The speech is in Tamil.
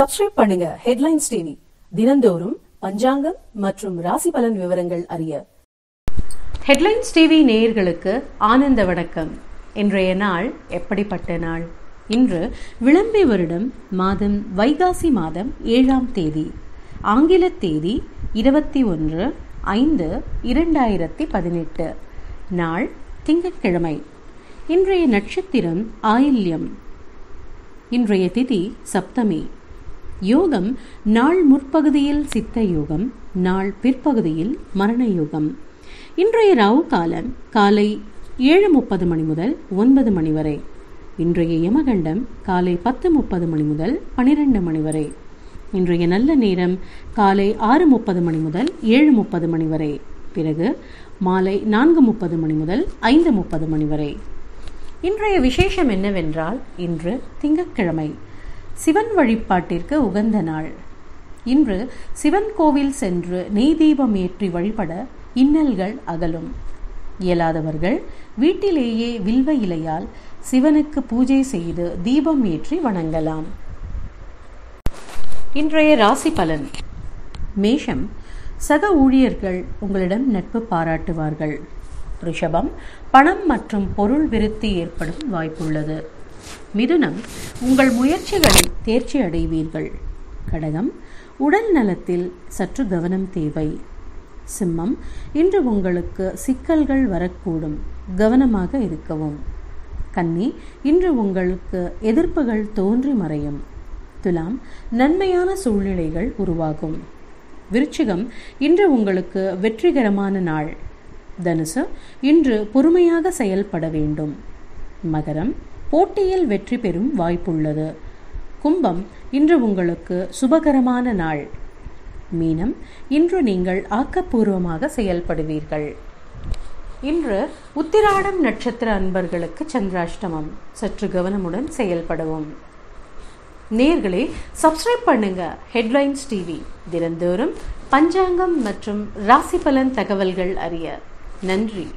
சப்ஸ்கிரைப் பண்ணுங்க ஹெட்லைன்ஸ் டிவி தினந்தோறும் பஞ்சாங்கம் மற்றும் ராசி பலன் விவரங்கள் அறிய. ஹெட்லைன்ஸ் டிவி நேயர்களுக்கு ஆனந்த வணக்கம். இன்றைய நாள் எப்படிப்பட்ட நாள்? இன்று விளம்பி வருடம் மாதம் வைகாசி மாதம் ஏழாம் தேதி. ஆங்கில தேதி இருபத்தி ஒன்று ஐந்து இரண்டாயிரத்தி பதினெட்டு. நாள் திங்கட்கிழமை. இன்றைய நட்சத்திரம் ஆயில்யம். இன்றைய திதி சப்தமி. யோகம் நாள் முற்பகுதியில் சித்த யோகம் நாள் பிற்பகுதியில் மரண யோகம். இன்றைய ராவு காலம் காலை ஏழு முப்பது மணி முதல் ஒன்பது மணி வரை. இன்றைய யமகண்டம் காலை பத்து முப்பது மணி முதல் பனிரெண்டு மணி வரை. இன்றைய நல்ல நேரம் காலை ஆறு முப்பது மணி முதல் ஏழு முப்பது மணி வரை. பிறகு மாலை நான்கு முப்பது மணி முதல் ஐந்து முப்பது மணி வரை. இன்றைய விசேஷம் என்னவென்றால் இன்று திங்கட்கிழமை. சிவன் வழிபாட்டிற்கு உகந்த நாள். இன்று சிவன் கோவில் சென்று நெய் தீபம் ஏற்றி வழிபட இன்னல்கள் அகலும். இயலாதவர்கள் வீட்டிலேயே வில்வ இலையால் சிவனுக்கு பூஜை செய்து தீபம் ஏற்றி வணங்கலாம். இன்றைய ராசி பலன். மேஷம் சக ஊழியர்கள் உங்களிடம் நட்பு பாராட்டுவார்கள். ரிஷபம் பணம் மற்றும் பொருள் விருத்தி ஏற்படும் வாய்ப்புள்ளது. மிதுனம் உங்கள் முயற்சிகளில் தேர்ச்சி அடைவீர்கள். கடகம் உடல் நலத்தில் சற்று கவனம் தேவை. சிம்மம் இன்று உங்களுக்கு சிக்கல்கள் வரக்கூடும். கவனமாக இருக்கவும். கன்னி இன்று உங்களுக்கு எதிர்ப்புகள் தோன்றி மறையும். துலாம் நன்மையான சூழ்நிலைகள் உருவாகும். விருச்சிகம் இன்று உங்களுக்கு வெற்றிகரமான நாள். தனுசு இன்று பொறுமையாக செயல்பட வேண்டும். மகரம் போட்டியில் வெற்றி பெறும் வாய்ப்புள்ளது. கும்பம் இன்று உங்களுக்கு சுபகரமான நாள். மீனம் இன்று நீங்கள் ஆக்கப்பூர்வமாக செயல்படுவீர்கள். இன்று உத்திராடம் நட்சத்திர அன்பர்களுக்கு சந்திராஷ்டமம். சற்று கவனமுடன் செயல்படவும். நேர்களே சப்ஸ்கிரைப் பண்ணுங்க. ஹெட்லைன்ஸ் டிவி தினந்தோறும் பஞ்சாங்கம் மற்றும் ராசி பலன் தகவல்கள் அறிய. நன்றி.